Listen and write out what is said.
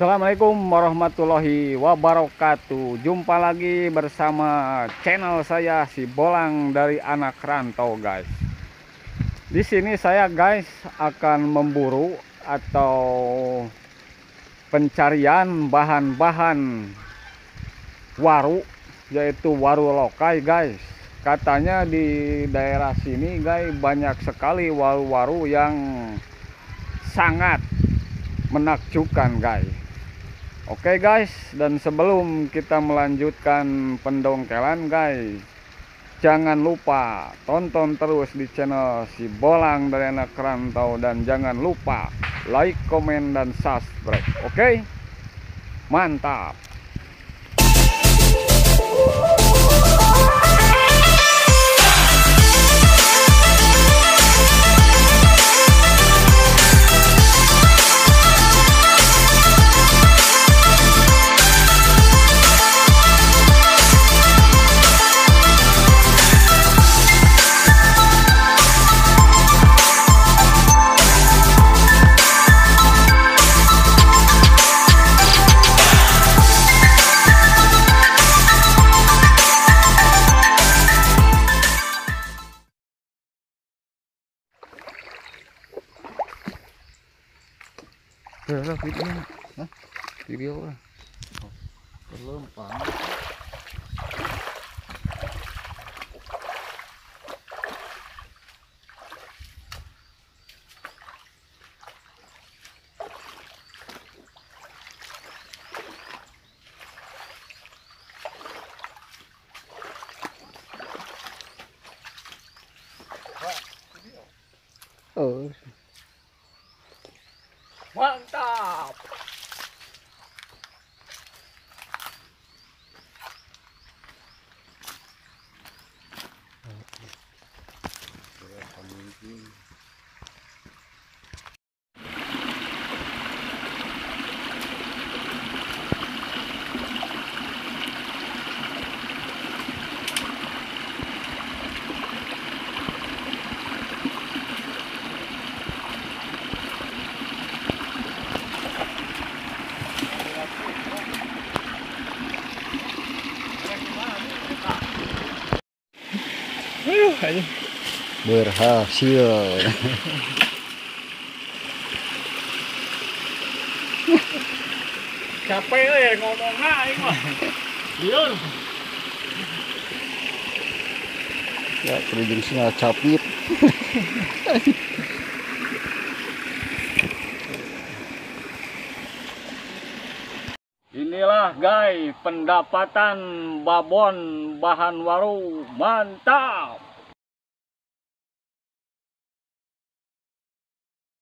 Assalamualaikum warahmatullahi wabarakatuh. Jumpa lagi bersama channel saya si Bolang dari anak rantau guys. Di sini saya guys akan memburu atau pencarian bahan-bahan waru yaitu waru lokai guys. Katanya di daerah sini guys banyak sekali waru-waru yang sangat menakjubkan guys Oke guys, dan sebelum kita melanjutkan pendongkelan guys, jangan lupa tonton terus di channel si Bolang dari anak rantau dan jangan lupa like, komen, dan subscribe. Oke, mantap. rồi rồi quý điêu đó quý điêu rồi còn lơm quá Oh. Mantap. Berhasil Capek ya ngomong aing mah. Liur. ya kerudung singa capit Inilah guys pendapatan babon bahan waru mantap.